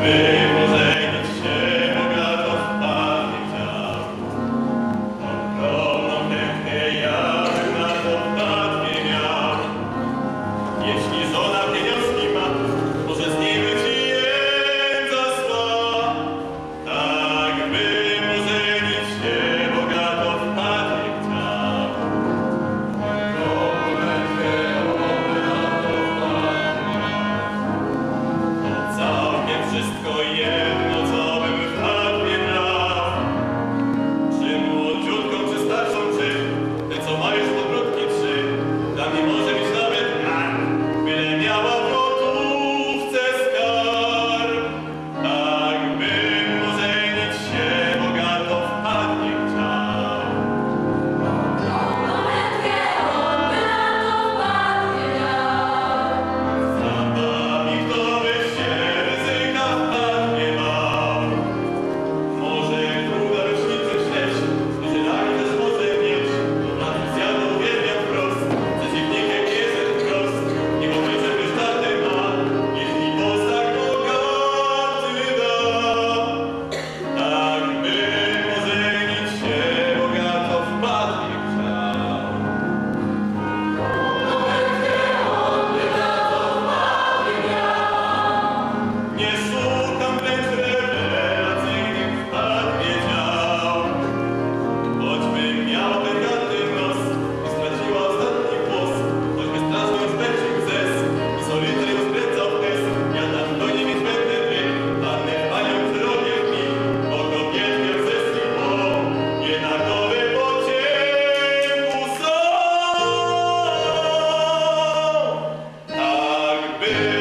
Amen. big.